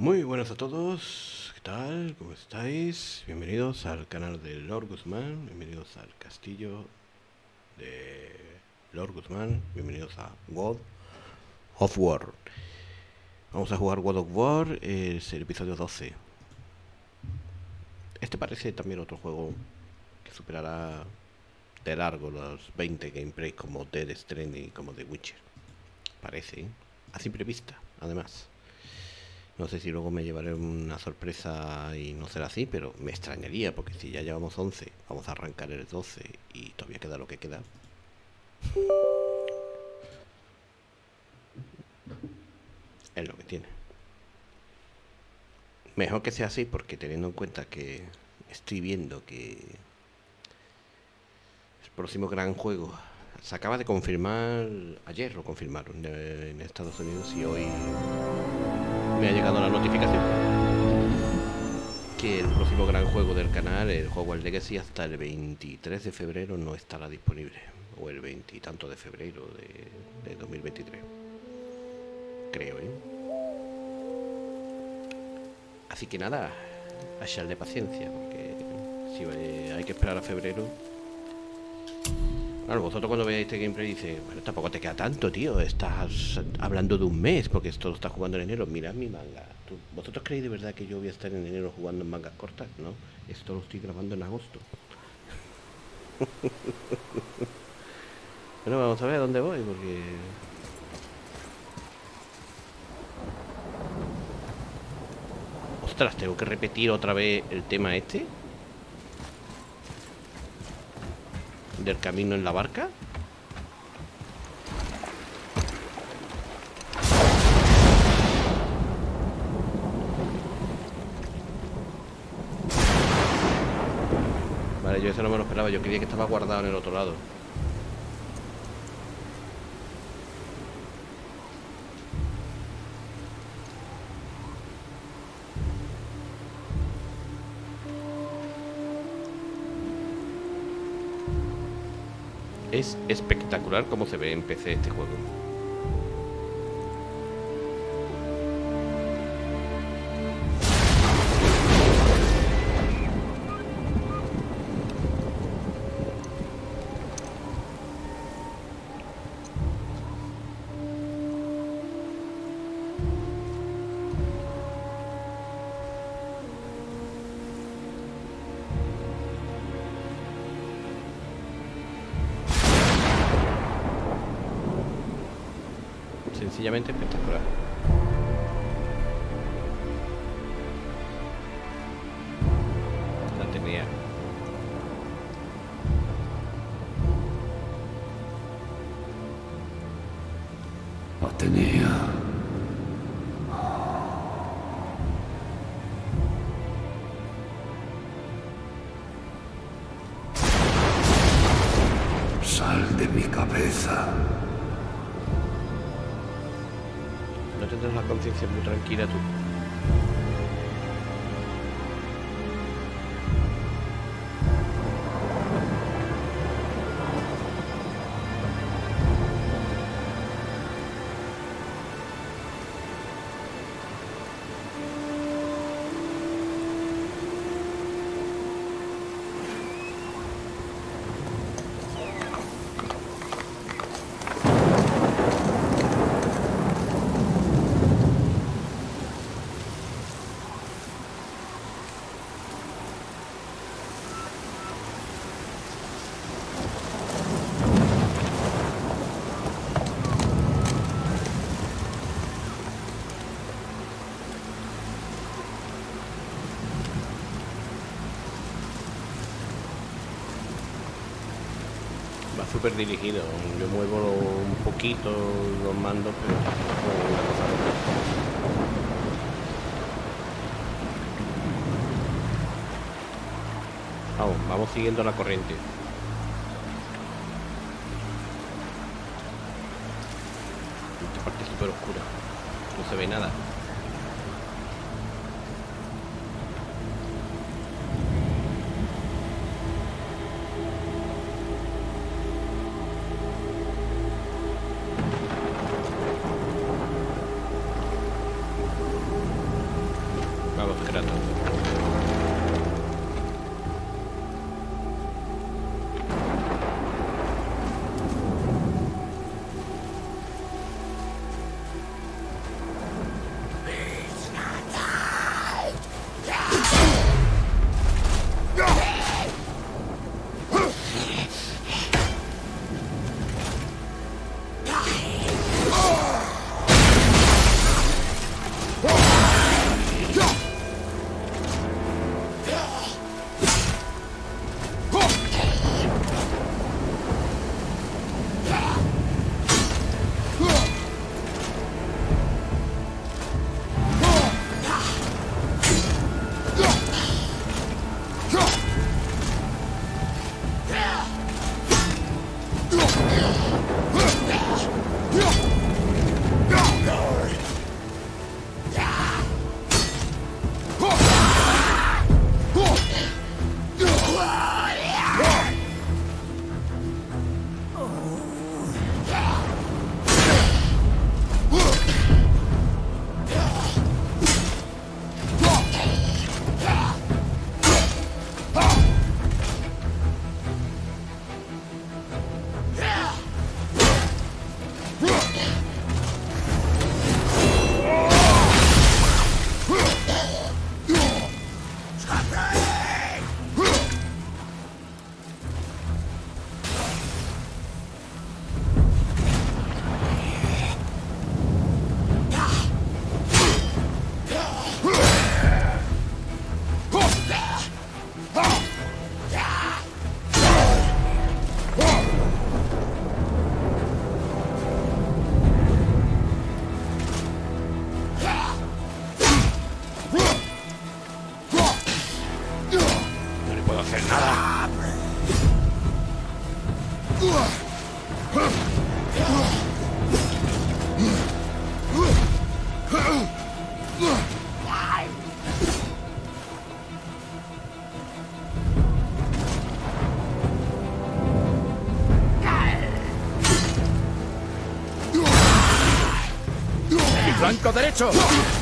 Muy buenas a todos, ¿qué tal? ¿Cómo estáis? Bienvenidos al canal de Lord Guzmán, bienvenidos al castillo de Lord Guzmán, bienvenidos a God of War. Vamos a jugar God of War, es el episodio 12. Este parece también otro juego que superará de largo los 20 gameplays como Dead Stranding y como The Witcher. Parece, ¿eh? a simple además. No sé si luego me llevaré una sorpresa y no será así, pero me extrañaría, porque si ya llevamos 11, vamos a arrancar el 12 y todavía queda lo que queda. Es lo que tiene. Mejor que sea así, porque teniendo en cuenta que estoy viendo que el próximo gran juego se acaba de confirmar, ayer lo confirmaron en Estados Unidos y hoy me ha llegado la notificación que el próximo gran juego del canal, el Hogwarts Legacy, hasta el 23 de febrero no estará disponible. O el 20 y tanto de febrero de, 2023. Creo, ¿eh? Así que nada, echarle paciencia, porque si hay que esperar a febrero, Claro, vosotros cuando veáis este gameplay dice, bueno, tampoco te queda tanto, tío. Estás hablando de un mes porque esto lo estás jugando en enero. Mirad mi manga. ¿Vosotros creéis de verdad que yo voy a estar en enero jugando en mangas cortas? No, esto lo estoy grabando en agosto. bueno, vamos a ver a dónde voy porque... Ostras, tengo que repetir otra vez el tema este. Del camino en la barca? Vale, yo eso no me lo esperaba Yo creía que estaba guardado en el otro lado Es espectacular cómo se ve en PC este juego. De mi cabeza. tendrás la conciencia muy tranquila tú. Súper dirigido. Yo muevo un poquito los mandos, pero Vamos, vamos siguiendo la corriente. Esta parte es súper oscura. No se ve nada. Flanco derecho!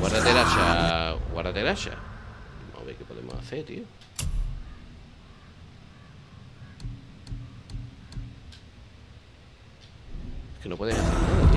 Guárdate el hacha. Guárdate el hacha. Vamos a ver qué podemos hacer, tío. Es que no puedes hacer nada,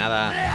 nada.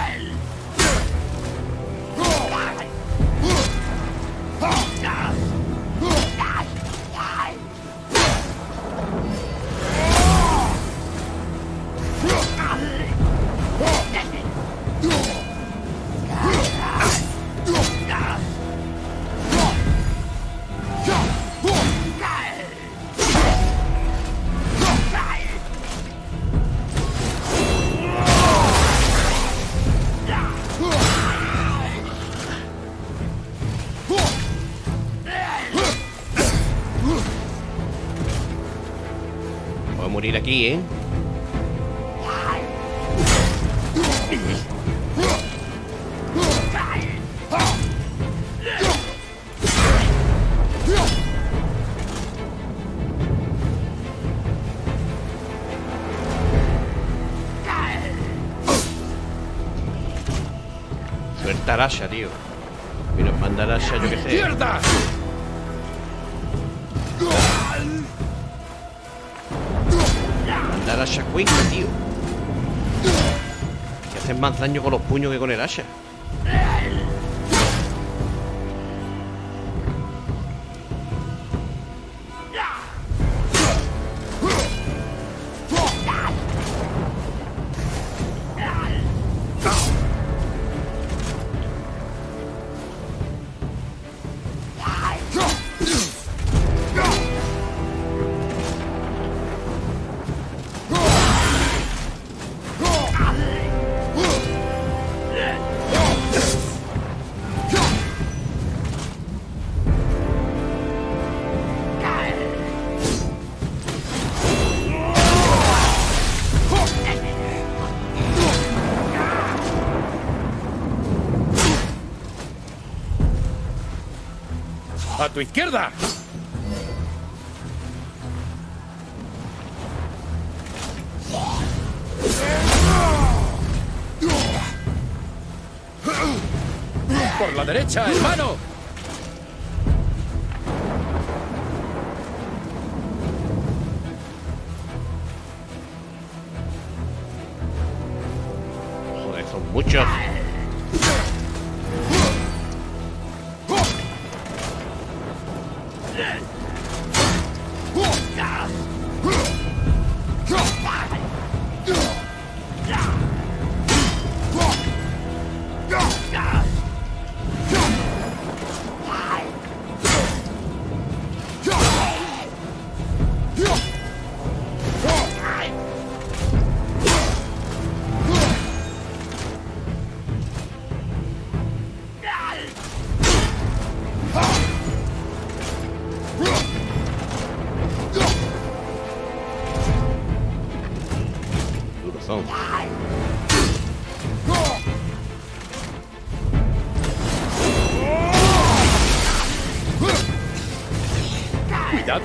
Aquí, ¿eh? Suelta tío. Y nos manda Arasha, yo qué sé. ¡Izquierda! Cuenca, tío. Que hacen más daño con los puños que con el Asha. ¡A tu izquierda! ¡Por la derecha, hermano!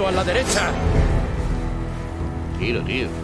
¡Cuidado a la derecha! Tiro, tío.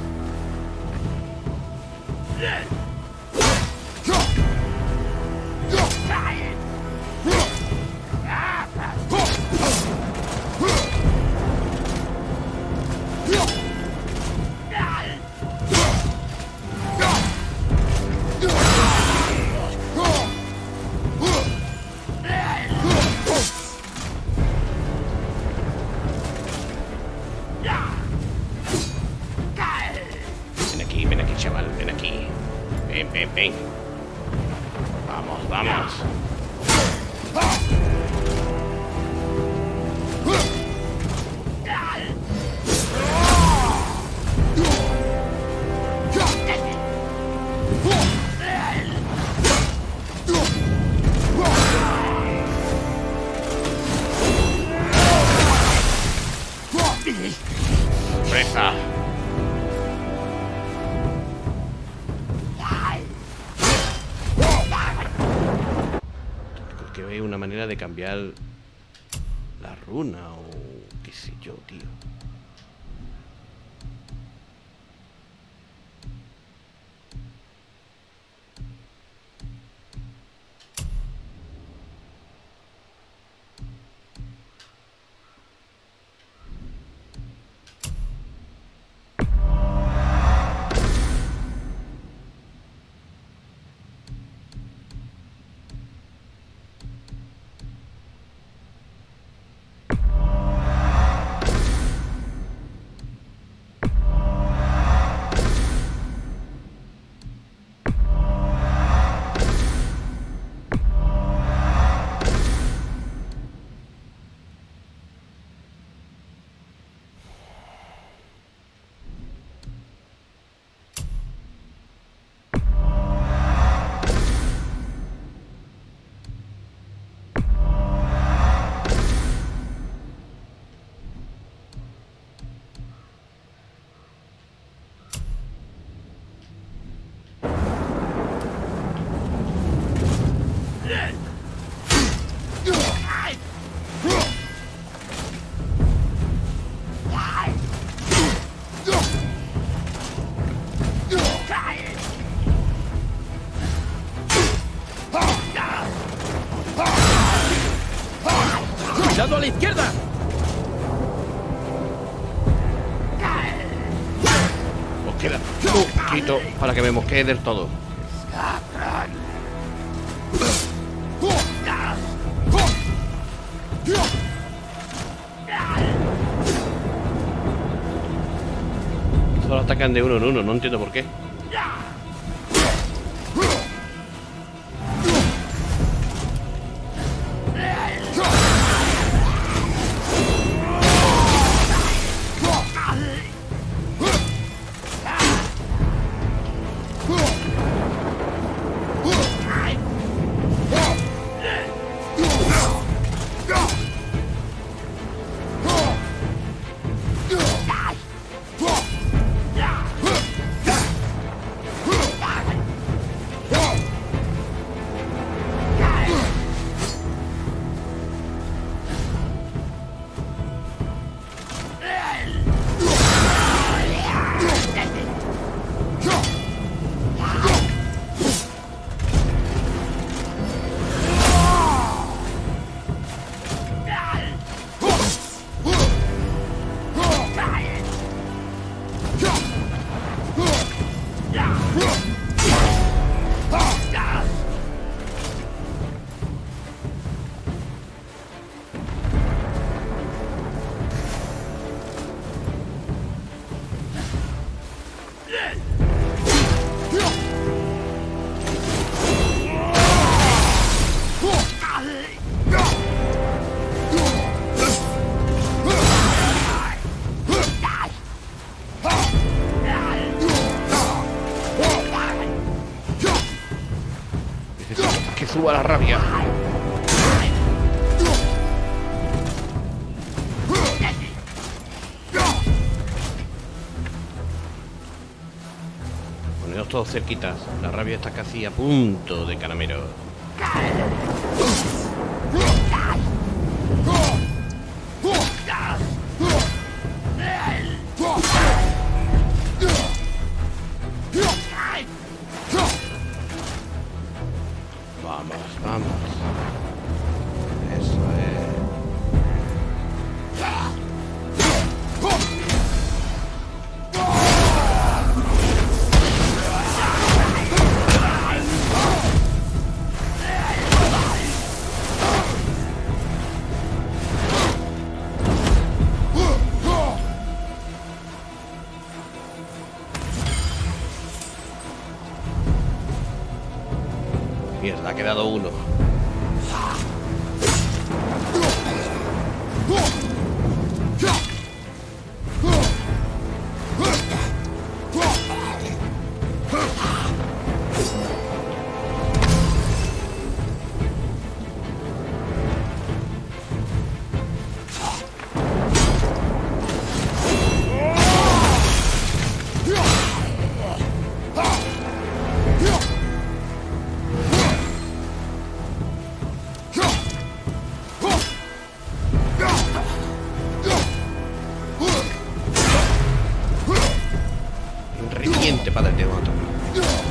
Una manera de cambiar para que me mosquee del todo. Solo atacan de uno en uno, no entiendo por qué. Cerquitas. La rabia está casi a punto de caramelo. Reciente padre de otro. Venga,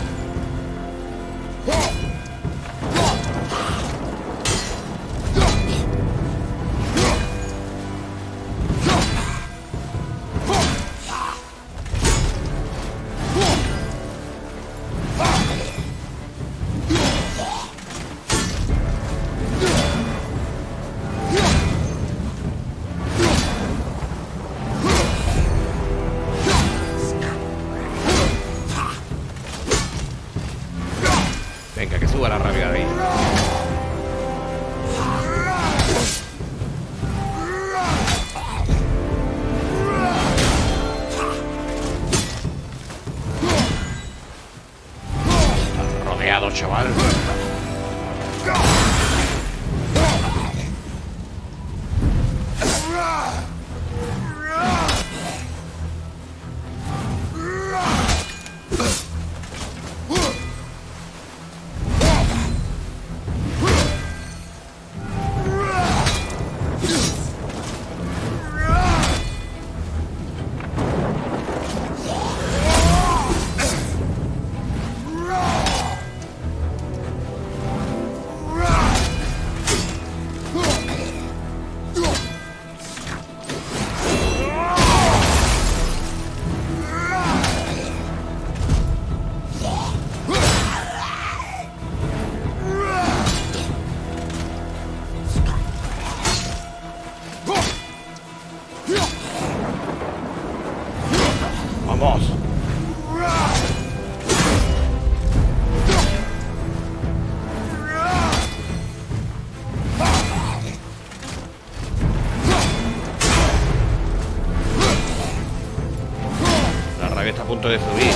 punto de subir.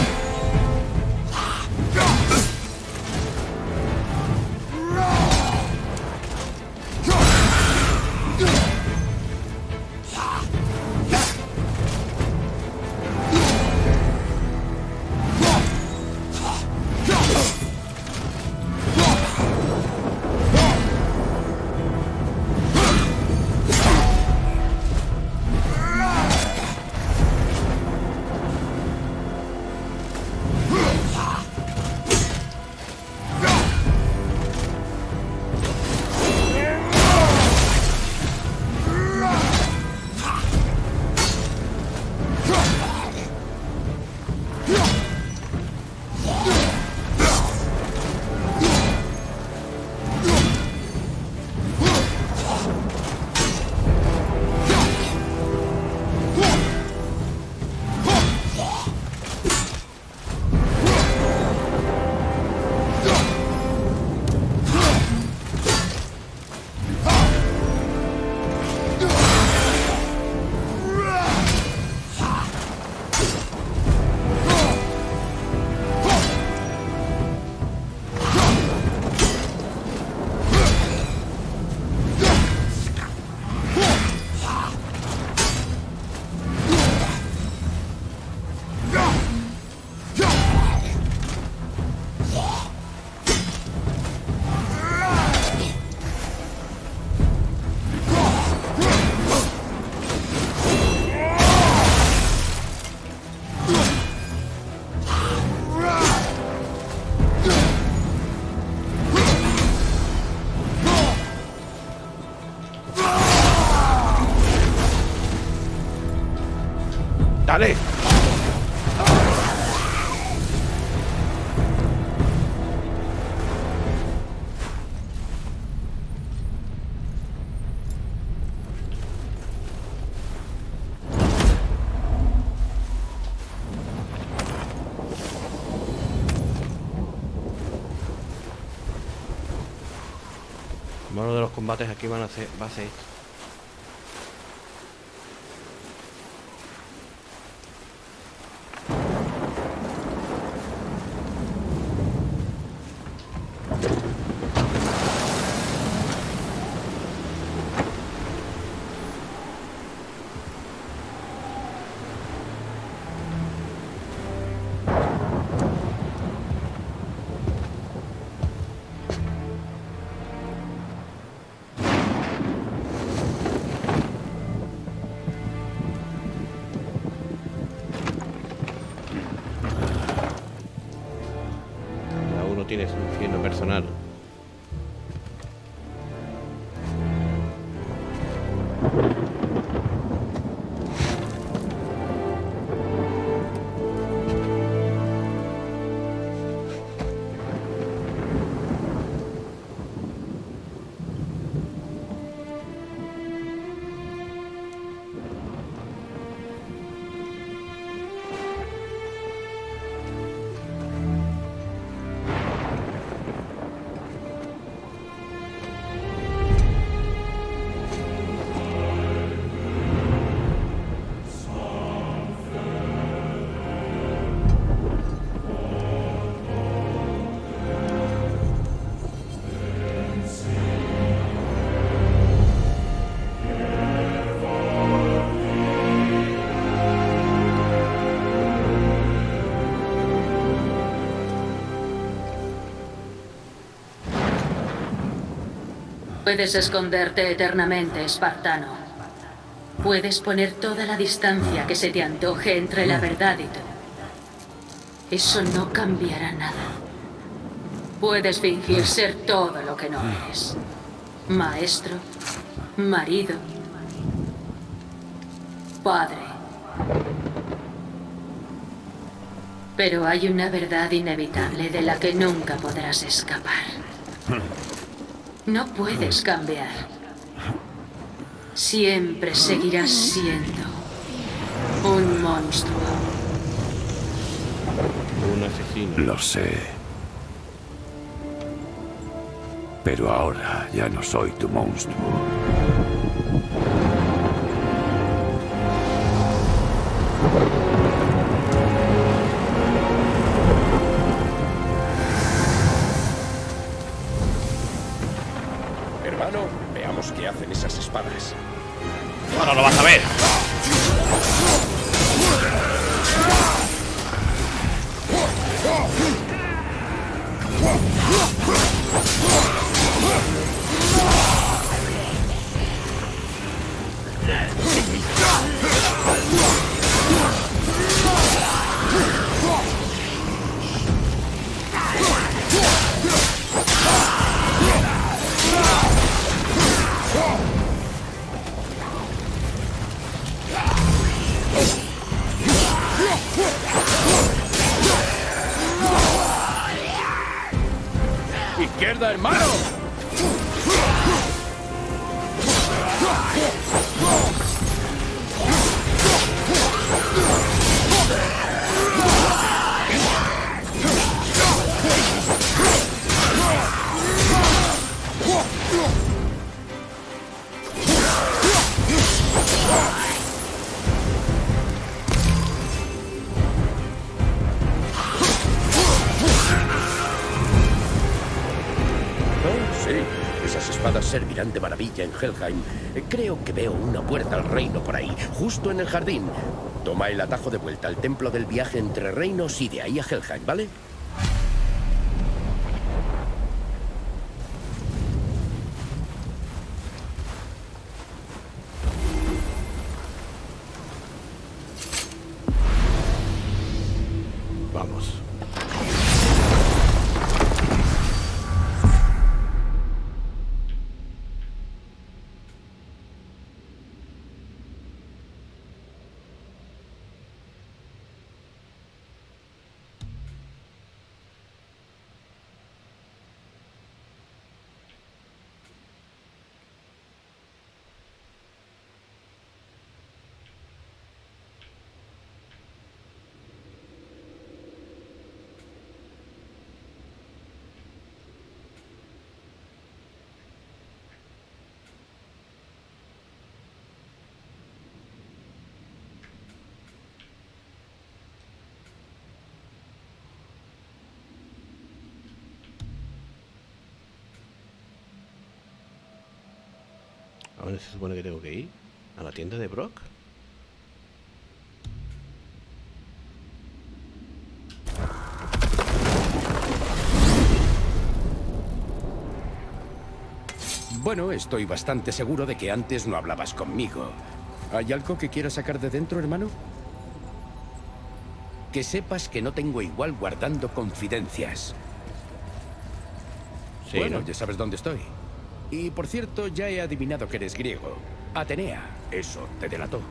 Los combates aquí van a ser, va a ser esto. Puedes esconderte eternamente, espartano. Puedes poner toda la distancia que se te antoje entre la verdad y tú. Eso no cambiará nada. Puedes fingir ser todo lo que no eres. Maestro, marido, padre. Pero hay una verdad inevitable de la que nunca podrás escapar. No puedes cambiar. Siempre seguirás siendo un monstruo. Un asesino. Lo sé. Pero ahora ya no soy tu monstruo. Servirán de maravilla en Helheim. Creo que veo una puerta al reino por ahí, justo en el jardín. Toma el atajo de vuelta al templo del viaje entre reinos y de ahí a Helheim, ¿vale? Dónde se supone que tengo que ir? ¿A la tienda de Brock? Bueno, estoy bastante seguro de que antes no hablabas conmigo. ¿Hay algo que quieras sacar de dentro, hermano? Que sepas que no tengo igual guardando confidencias. Sí, bueno, ¿no? ya sabes dónde estoy. Y por cierto, ya he adivinado que eres griego. Atenea, eso te delató.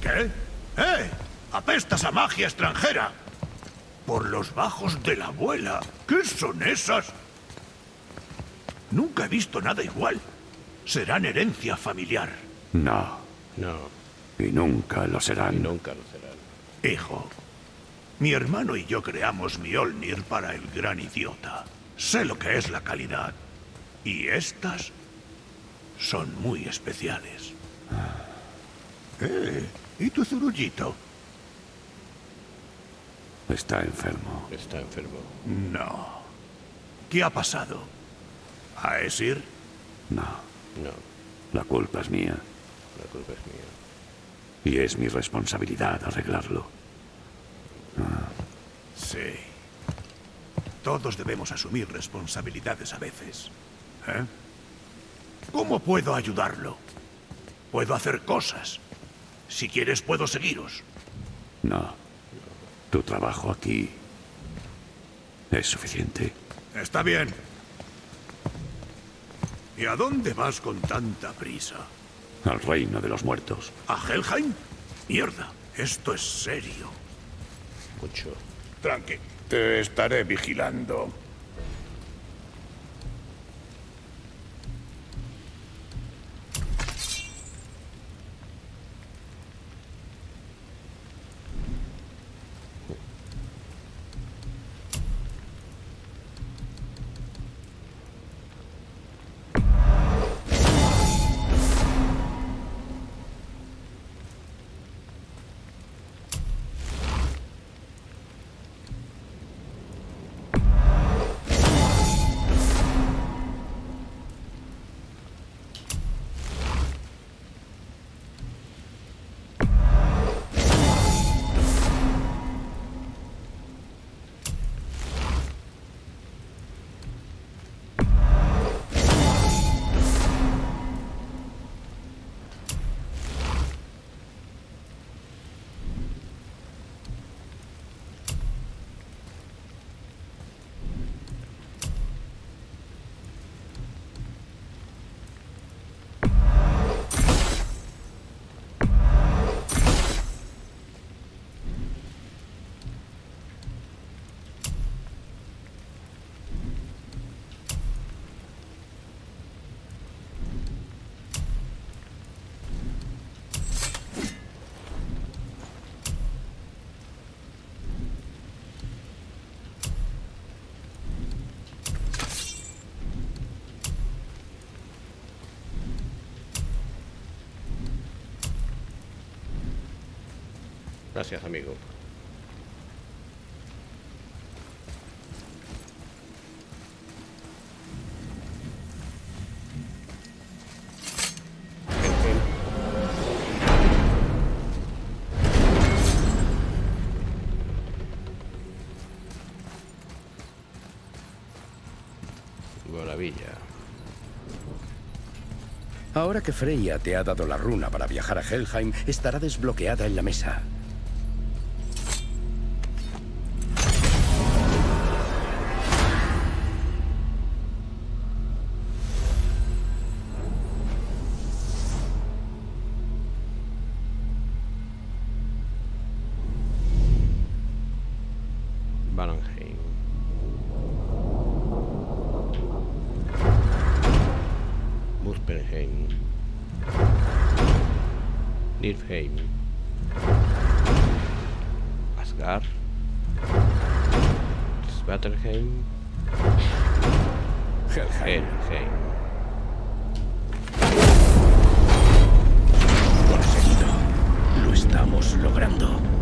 ¿Qué? ¡Eh! ¡Apestas a magia extranjera! Por los bajos de la abuela. ¿Qué son esas? Nunca he visto nada igual. Serán herencia familiar. No, No, y nunca lo y serán. nunca lo serán. Hijo, mi hermano y yo creamos Mjolnir para el gran idiota. Sé lo que es la calidad. Y estas son muy especiales. Eh, ¿y tu zurullito? Está enfermo. Está enfermo. No. ¿Qué ha pasado? ¿Aesir? No, No, la culpa es mía. la culpa es mía. Y es mi responsabilidad arreglarlo. Sí. Todos debemos asumir responsabilidades a veces. ¿Eh? ¿Cómo puedo ayudarlo? Puedo hacer cosas. Si quieres, puedo seguiros. No. Tu trabajo aquí es suficiente. Está bien. ¿Y a dónde vas con tanta prisa? Al reino de los muertos. ¿A Helheim? Mierda, esto es serio. Mucho. Tranqui, te estaré vigilando. Gracias, amigo. Ahora que Freya te ha dado la runa para viajar a Helheim, estará desbloqueada en la mesa. Niflheim. Asgard. Svartalfheim. Helheim. Helheim. Conseguido. Lo estamos logrando.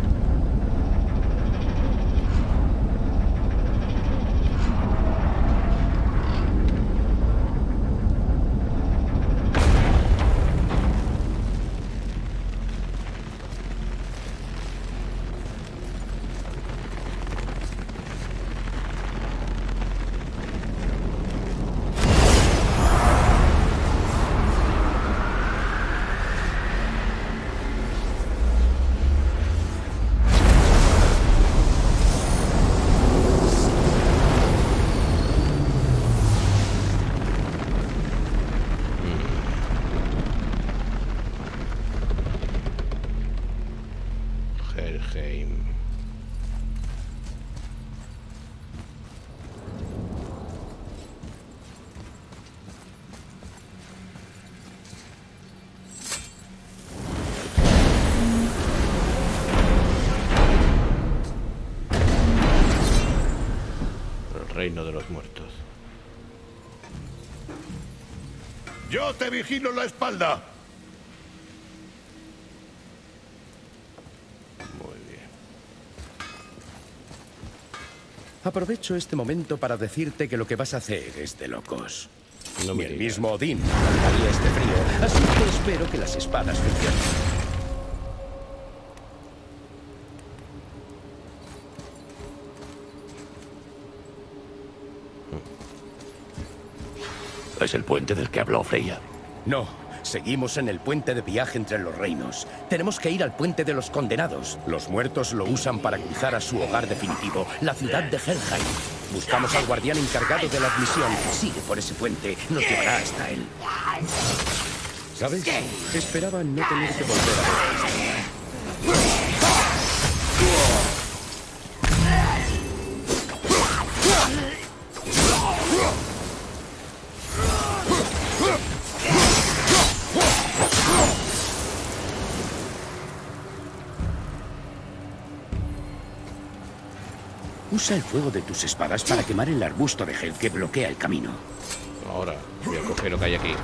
Vigilo la espalda. Muy bien. Aprovecho este momento para decirte que lo que vas a hacer es de locos. No me el mismo Odín haría este frío, así que espero que las espadas funcionen. ¿Es el puente del que habló Freya? No, seguimos en el puente de viaje entre los reinos. Tenemos que ir al puente de los condenados. Los muertos lo usan para cruzar a su hogar definitivo, la ciudad de Helheim. Buscamos al guardián encargado de la admisión. Sigue por ese puente, nos llevará hasta él. ¿Sabes? Esperaba no tener que volver a ver. Usa el fuego de tus espadas para quemar el arbusto de Hel que bloquea el camino. Ahora voy a coger lo que hay aquí.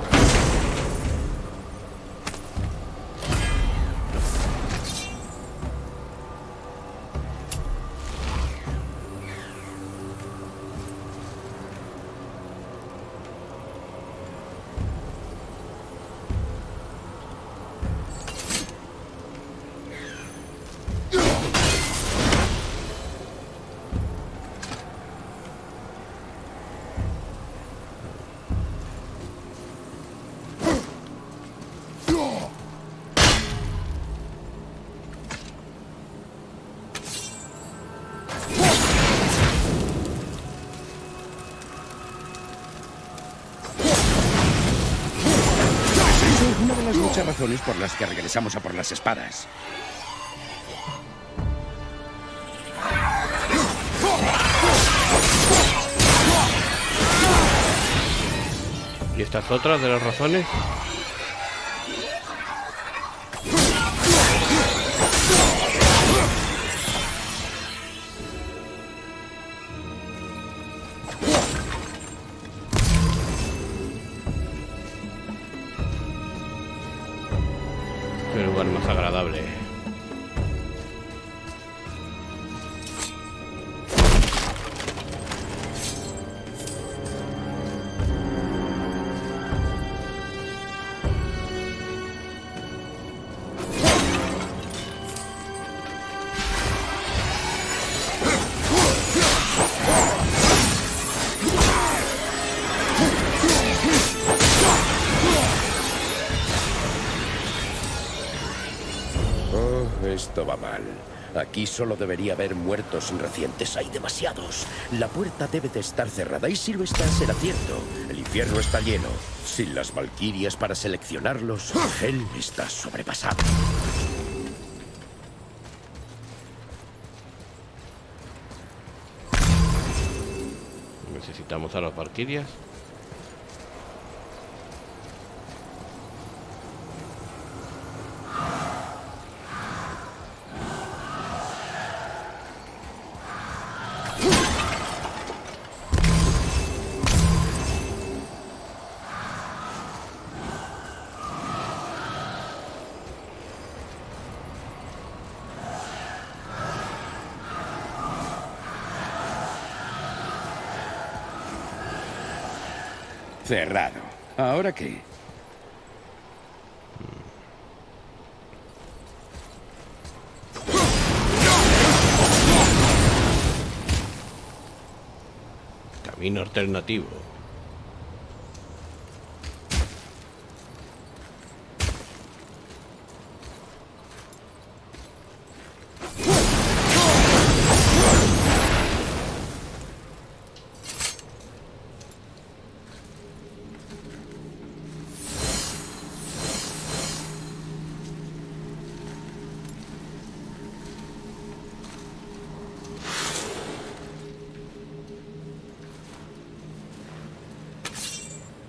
Razones por las que regresamos a por las espadas. ¿Y estas otras de las razones? Qué lugar más agradable. Aquí solo debería haber muertos recientes. Hay demasiados. La puerta debe de estar cerrada y si lo está será cierto. El infierno está lleno. Sin las valquirias para seleccionarlos, él está sobrepasado. Necesitamos a las valquirias. Cerrado. ¿Ahora qué? Camino alternativo.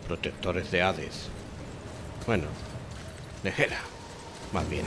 Protectores de Hades. Bueno, de Hera, más bien.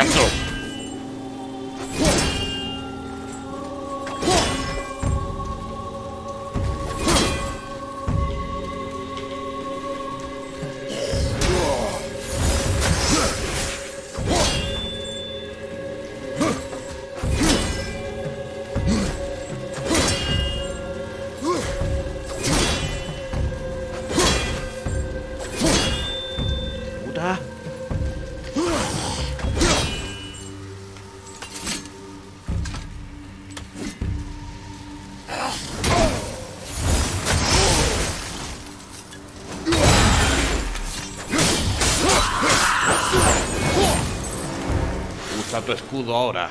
Estás Tu escudo ahora.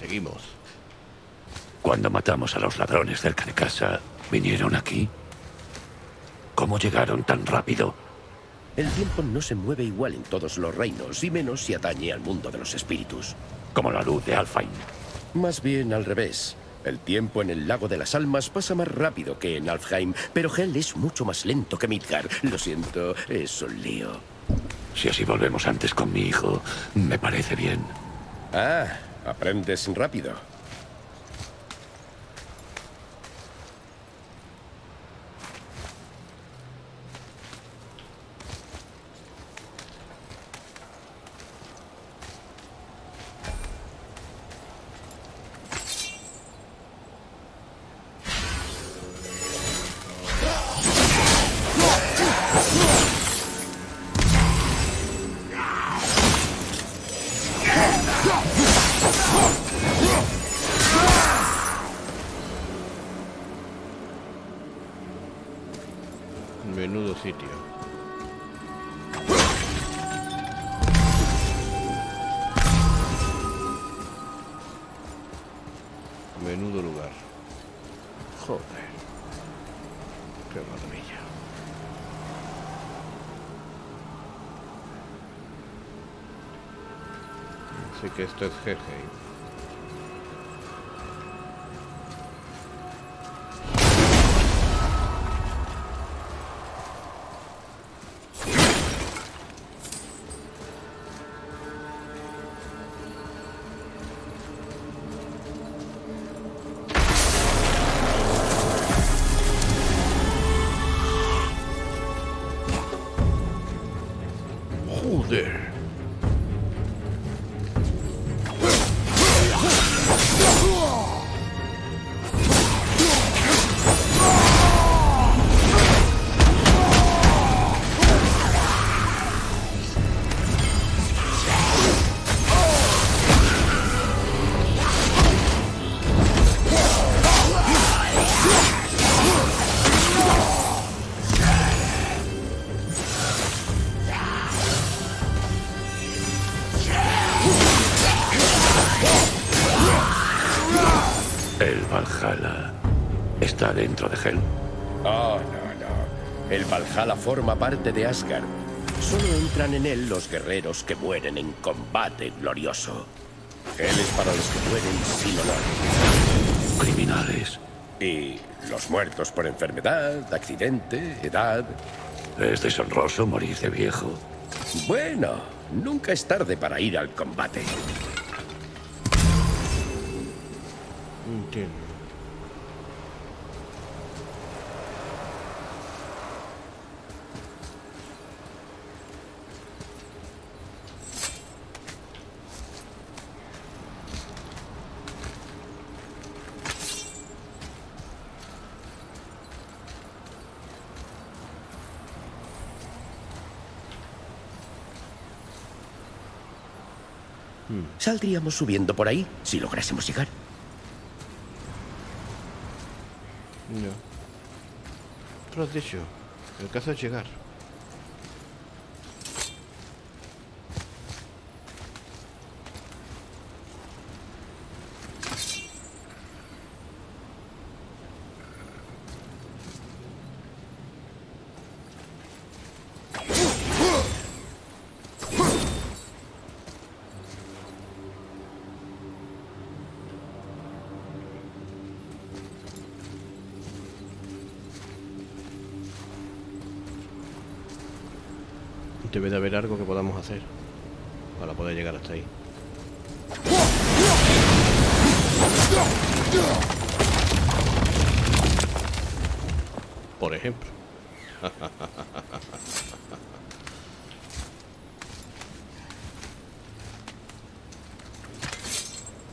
Seguimos. Cuando matamos a los ladrones cerca de casa, ¿vinieron aquí? ¿Cómo llegaron tan rápido? El tiempo no se mueve igual en todos los reinos, y menos si atañe al mundo de los espíritus. Como la luz de Alfheim. Más bien al revés. El tiempo en el lago de las almas pasa más rápido que en Alfheim, pero Hel es mucho más lento que Midgar. Lo siento, es un lío. Si así volvemos antes con mi hijo, me parece bien. Ah, aprendes rápido. Así que esto es Helheim. Valhalla forma parte de Asgard. Solo entran en él los guerreros que mueren en combate glorioso. Hel es para los que mueren sin honor. Criminales. Y los muertos por enfermedad, accidente, edad. Es deshonroso morir de viejo. Bueno, nunca es tarde para ir al combate. Entiendo. Saldríamos subiendo por ahí si lográsemos llegar. No. Has dicho. El caso es llegar. Debe de haber algo que podamos hacer para poder llegar hasta ahí. Por ejemplo.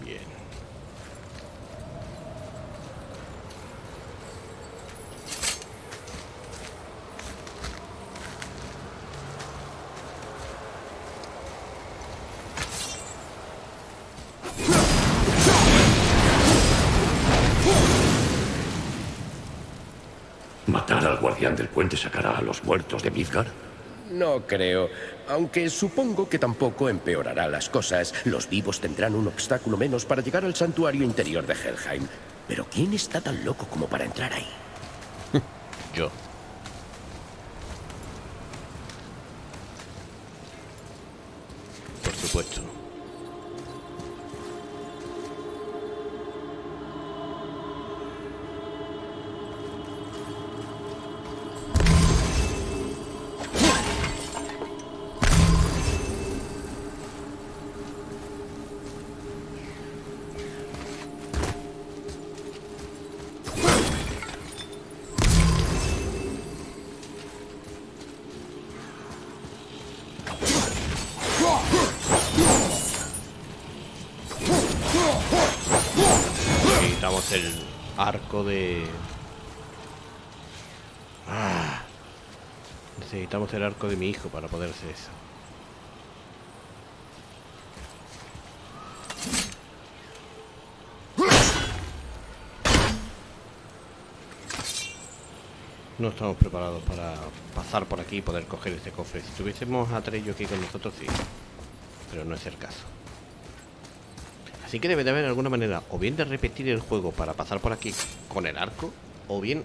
Bien. ¿Matar al guardián del puente sacará a los muertos de Midgard? No creo, aunque supongo que tampoco empeorará las cosas. Los vivos tendrán un obstáculo menos para llegar al santuario interior de Helheim. Pero ¿quién está tan loco como para entrar ahí? Yo. Por supuesto. El arco de... Ah. Necesitamos el arco de mi hijo para poder hacer eso. No estamos preparados para pasar por aquí y poder coger este cofre. Si tuviésemos a Trello aquí con nosotros, sí. Pero no es el caso. Así que debe de haber alguna manera, o bien de repetir el juego para pasar por aquí con el arco, o bien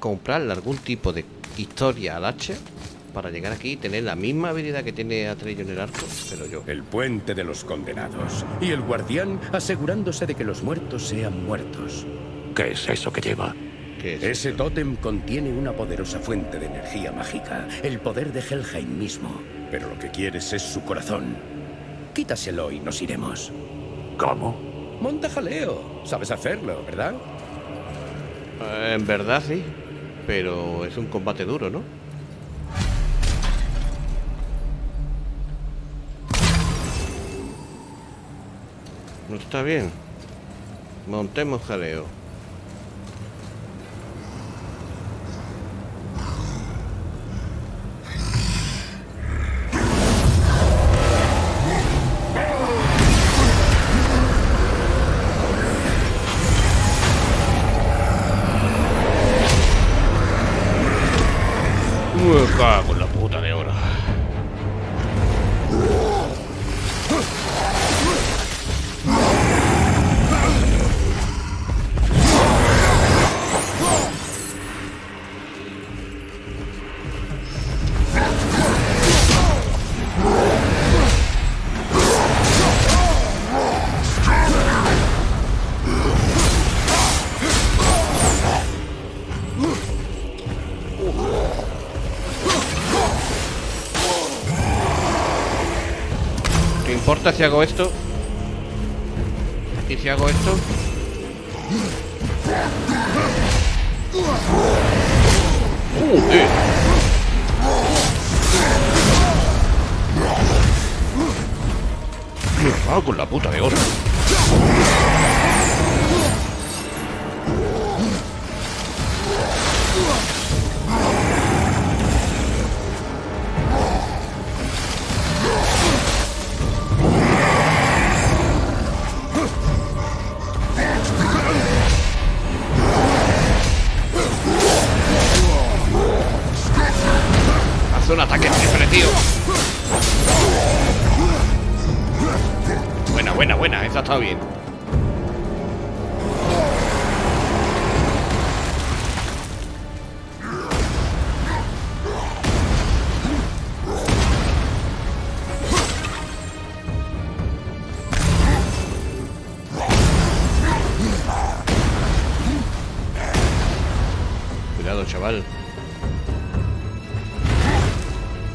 comprarle algún tipo de historia al H para llegar aquí y tener la misma habilidad que tiene Atreyo en el arco, pero yo. El puente de los condenados. Y el guardián asegurándose de que los muertos sean muertos. ¿Qué es eso que lleva? ¿Qué es Ese esto? tótem contiene una poderosa fuente de energía mágica, el poder de Helheim mismo. Pero lo que quieres es su corazón. Quítaselo y nos iremos. ¿Cómo? Monta jaleo. Sabes hacerlo, ¿verdad? Eh, en verdad sí, pero es un combate duro, ¿no? No está bien. Montemos jaleo. si hago esto.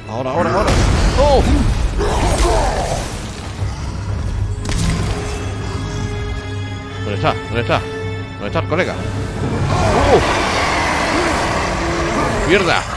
Ahora, ahora, ahora. ¡Oh! ¿Dónde está? ¿Dónde está? ¿Dónde está el colega? ¡Oh! ¡Mierda!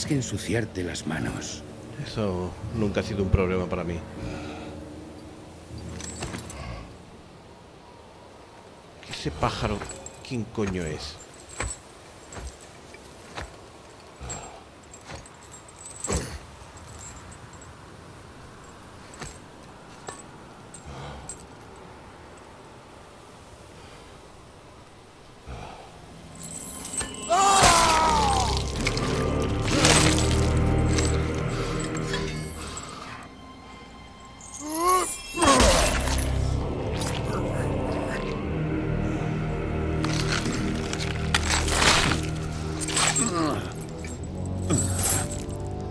tendrás que ensuciarte las manos. Eso nunca ha sido un problema para mí. ¿Ese pájaro? ¿Quién coño es?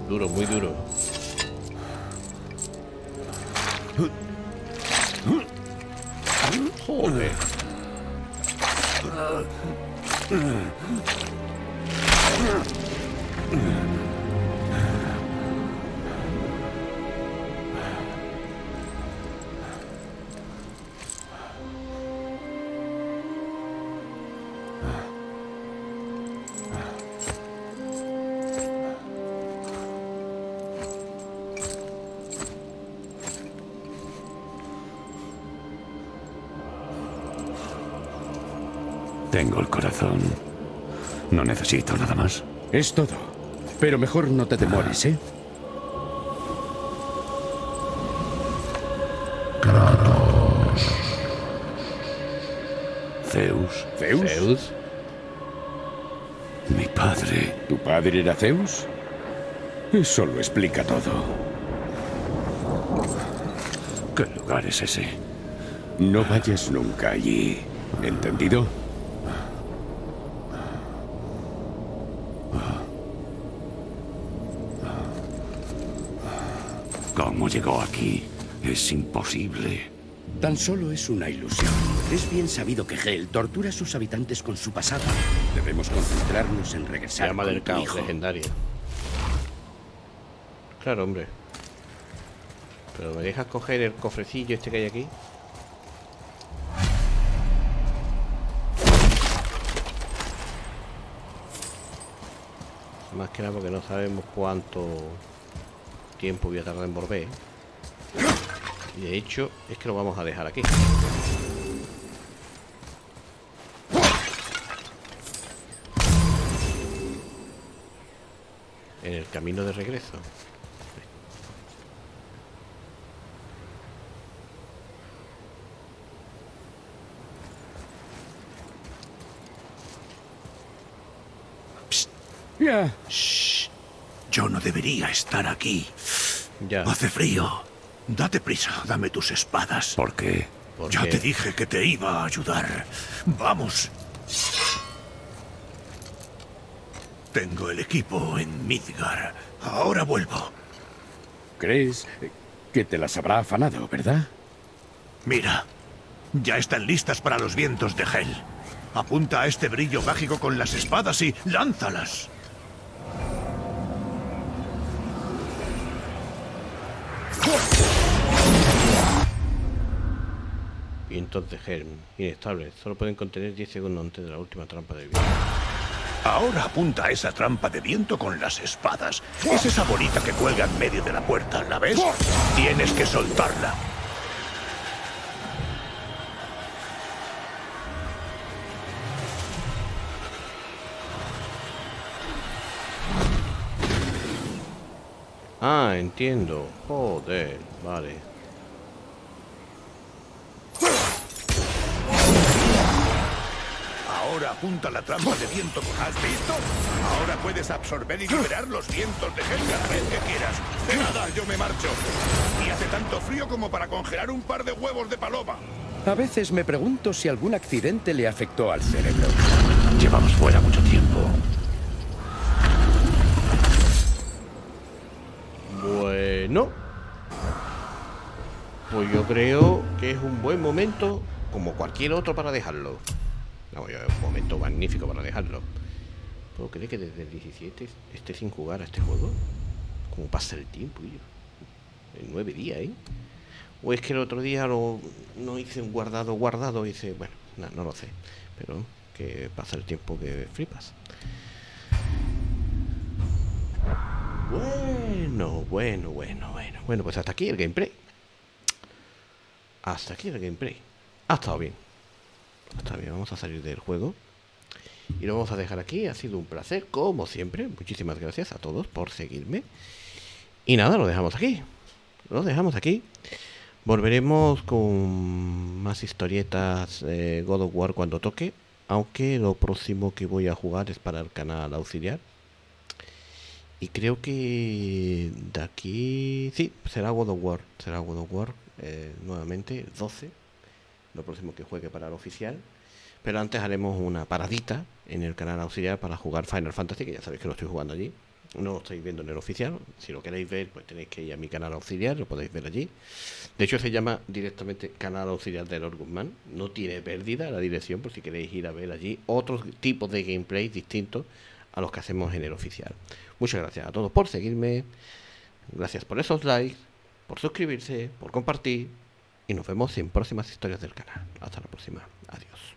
Duro, muy duro. Joder. Necesito nada más. Es todo. Pero mejor no te demores, ¿eh? Zeus, ¿Zeus? Zeus. mi padre. ¿Tu padre era Zeus? Eso lo explica todo. ¿Qué lugar es ese? No vayas nunca allí. ¿Entendido? ¿Cómo llegó aquí? Es imposible. Tan solo es una ilusión. Es bien sabido que Hel tortura a sus habitantes con su pasado. Debemos concentrarnos en regresar Llama del caos hijo. legendaria. Claro, hombre. Pero me dejas coger el cofrecillo este que hay aquí. Más que nada porque no sabemos cuánto tiempo voy a tardar en volver. Y de hecho, es que lo vamos a dejar aquí. En el camino de regreso. Ya. Yo no debería estar aquí. Ya. Hace frío. Date prisa, dame tus espadas. ¿Por qué? Ya te dije que te iba a ayudar. Vamos. Tengo el equipo en Midgar. Ahora vuelvo. ¿Crees que te las habrá afanado, verdad? Mira, ya están listas para los vientos de Hel. Apunta a este brillo mágico con las espadas y lánzalas. Vientos de germ, inestables. Solo pueden contener 10 segundos antes de la última trampa del viento. Ahora apunta a esa trampa de viento con las espadas. Es esa bolita que cuelga en medio de la puerta, ¿la ves? Tienes que soltarla. Ah, entiendo. Joder, vale. Ahora apunta la trampa de viento. ¿Has visto? Ahora puedes absorber y liberar los vientos de Hel cada vez que quieras. De nada, yo me marcho. Y hace tanto frío como para congelar un par de huevos de paloma. A veces me pregunto si algún accidente le afectó al cerebro. Llevamos fuera mucho tiempo. Bueno. Pues yo creo que es un buen momento, como cualquier otro, para dejarlo. Es un momento magnífico para dejarlo. ¿Puedo creer que desde el 17 esté sin jugar a este juego? ¿Cómo pasa el tiempo, yo? En nueve días, ¿eh? O es que el otro día lo, no hice un guardado guardado, hice, bueno, no, no lo sé. Pero que pasa el tiempo que flipas. Bueno, bueno, bueno, bueno. Bueno, pues hasta aquí el gameplay. Hasta aquí el gameplay. Ha estado bien. Bien. Vamos a salir del juego. Y lo vamos a dejar aquí. Ha sido un placer, como siempre. Muchísimas gracias a todos por seguirme. Y nada, lo dejamos aquí. Lo dejamos aquí. Volveremos con más historietas eh, God of War cuando toque. Aunque lo próximo que voy a jugar es para el canal auxiliar. Y creo que de aquí. Sí, será God of War. Será God of War eh, nuevamente, 12. Lo próximo que juegue para el oficial. Pero antes haremos una paradita en el canal auxiliar para jugar Final Fantasy, que ya sabéis que lo estoy jugando allí. no lo estáis viendo en el oficial. Si lo queréis ver, pues tenéis que ir a mi canal auxiliar, lo podéis ver allí. De hecho, se llama directamente canal auxiliar de Lord Guzmán. No tiene pérdida la dirección, por si queréis ir a ver allí otros tipos de gameplay distintos a los que hacemos en el oficial. Muchas gracias a todos por seguirme. Gracias por esos likes, por suscribirse, por compartir y nos vemos en próximas historias del canal. Hasta la próxima. Adiós.